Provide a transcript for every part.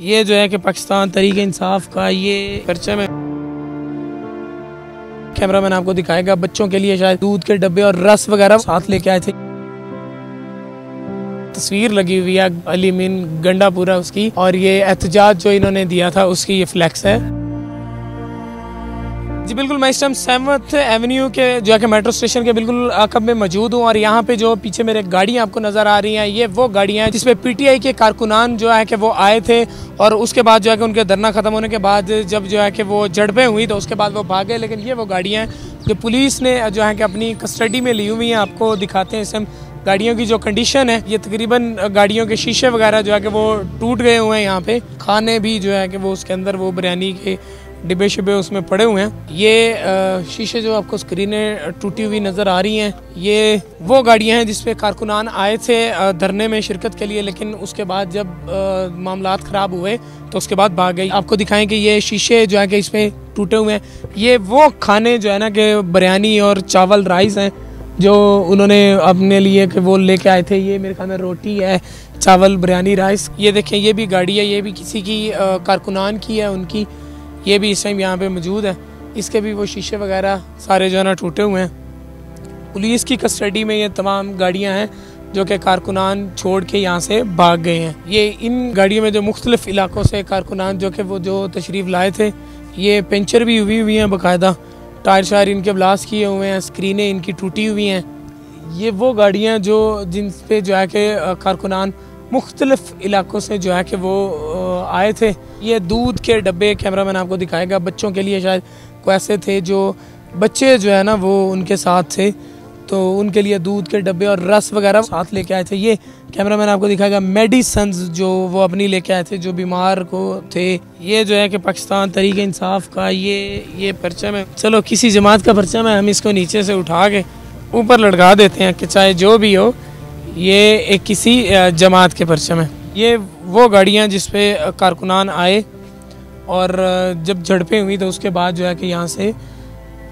ये जो है कि पाकिस्तान तरीके इंसाफ का ये खर्चे में कैमरा मैन आपको दिखाएगा। बच्चों के लिए शायद दूध के डब्बे और रस वगैरह साथ लेके आए थे। तस्वीर लगी हुई है अली मीन गंडापुरा उसकी। और ये एहतजाज जो इन्होंने दिया था, उसकी ये फ्लैक्स है। जी, बिल्कुल, मैं इस टाइम सेवंथ एवेन्यू के जो है कि मेट्रो स्टेशन के बिल्कुल आकब में मौजूद हूँ और यहाँ पे जो पीछे मेरे गाड़ियाँ आपको नज़र आ रही हैं, ये वो गाड़ियाँ हैं जिसमें पीटीआई के कारकुनान जो है कि वो आए थे और उसके बाद जो है कि उनके धरना ख़त्म होने के बाद जब जो है कि वो झड़पें हुई तो उसके बाद वो भागे, लेकिन ये वो गाड़ियाँ हैं जो पुलिस ने जो है कि अपनी कस्टडी में ली हुई हैं, आपको दिखाते हैं इस टाइम गाड़ियों की जो कंडीशन है, ये तकरीबन गाड़ियों के शीशे वगैरह जो है कि वो टूट गए हुए हैं यहाँ पे। खाने भी जो है कि वो उसके अंदर वो बिरयानी के डिब्बे शिब्बे उसमें पड़े हुए हैं। ये शीशे जो आपको स्क्रीनें टूटी हुई नज़र आ रही हैं, ये वो गाड़ियाँ हैं जिसपे कारकुनान आए थे धरने में शिरकत के लिए, लेकिन उसके बाद जब मामला ख़राब हुए तो उसके बाद भाग गई। आपको दिखाएँ कि ये शीशे जो है कि इसमें टूटे हुए हैं। ये वो खाने जो है ना कि बिरयानी और चावल राइस हैं, जो उन्होंने अपने लिए कि वो लेके आए थे। ये मेरे ख्याल में रोटी है, चावल, बिरयानी, राइस। ये देखें, ये भी गाड़ी है, ये भी किसी की कारकुनान की है, उनकी। ये भी इस टाइम यहाँ पे मौजूद है। इसके भी वो शीशे वगैरह सारे जो है ना टूटे हुए हैं। पुलिस की कस्टडी में ये तमाम गाड़ियाँ हैं, जो कि कारकुनान छोड़ के यहाँ से भाग गए हैं। ये इन गाड़ियों में जो मुख्तलिफ़ इलाकों से कारकुनान, जो कि वो जो तशरीफ़ लाए थे, ये पेंचर भी हुई हुई हैं बाकायदा। टायर शायर इनके ब्लास्ट किए हुए हैं स्क्रीनें इनकी टूटी हुई हैं। ये वो गाड़ियाँ जो जिन पे जो है कि कारकुनान मुख्तलिफ़ इलाकों से जो है कि वो आए थे। ये दूध के डब्बे कैमरा मैन आपको दिखाएगा। बच्चों के लिए शायद को ऐसे थे जो बच्चे जो है ना, वो उनके साथ थे। तो उनके लिए दूध के डब्बे और रस वगैरह साथ लेके आए थे। ये कैमरा मैन आपको दिखाएगा मेडिसन जो वो अपनी लेके आए थे, जो बीमार को थे। ये जो है कि पाकिस्तान तरीके इंसाफ का ये ये परचम है चलो किसी जमात का परचम है हम इसको नीचे से उठा के ऊपर लटका देते हैं कि चाहे जो भी हो, ये एक किसी जमात के परचम है ये वो गाड़ियाँ जिसपे कारकुनान आए और जब झड़पें हुई तो उसके बाद जो है कि यहाँ से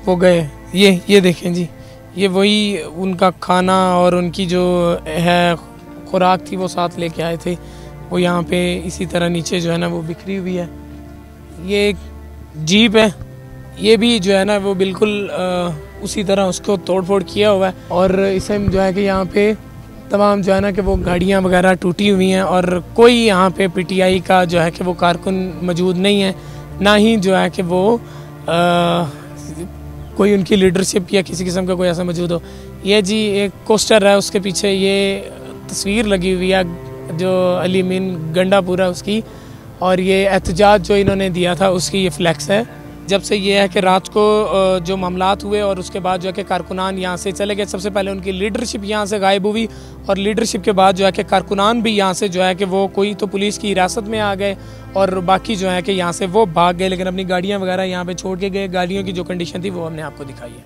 वो गए। ये ये देखें जी। ये वही उनका खाना और उनकी जो है खुराक थी वो साथ लेके आए थे। वो यहाँ पे इसी तरह नीचे जो है ना वो बिखरी हुई है। ये एक जीप है। ये भी जो है ना वो बिल्कुल आ, उसी तरह उसको तोड़ फोड़ किया हुआ है। और इसे जो है कि यहाँ पे तमाम जो है ना कि वो गाड़ियाँ वगैरह टूटी हुई हैं और कोई यहाँ पे पीटीआई का जो है कि वो कारकुन मौजूद नहीं है ना ही जो है कि वो आ, कोई उनकी लीडरशिप या किसी किस्म का कोई ऐसा मौजूद हो। ये जी एक कोस्टर है उसके पीछे ये तस्वीर लगी हुई है जो अली मीन गंडापुरा उसकी और ये एहतजाज जो इन्होंने दिया था उसकी ये फ्लैक्स है। जब से ये है कि रात को जो मामला हुए और उसके बाद जो है कि कारकुनान यहाँ से चले गए, सबसे पहले उनकी लीडरशिप यहाँ से गायब हुई और लीडरशिप के बाद जो है कि कारकुनान भी यहाँ से जो है कि वो कोई तो पुलिस की हिरासत में आ गए और बाकी जो है कि यहाँ से वो भाग गए, लेकिन अपनी गाड़ियाँ वगैरह यहाँ पर छोड़ के गए। गाड़ियों की जो कंडीशन थी वो हमने आपको दिखाई है।